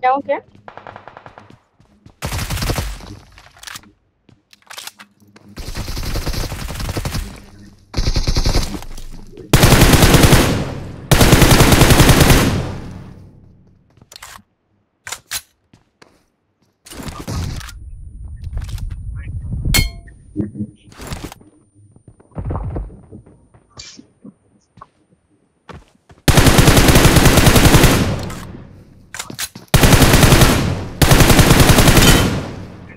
Đâu kia. Mm-hmm.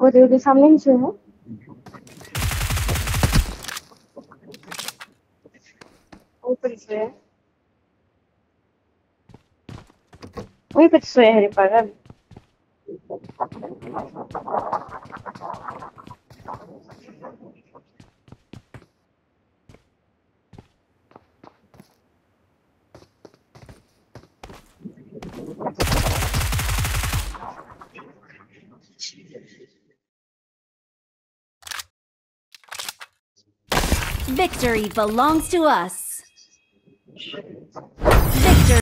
और ये सामने नीचे है। ऊपर से है। वहीं पर तो सोया है पागल Victory belongs to us. Victory.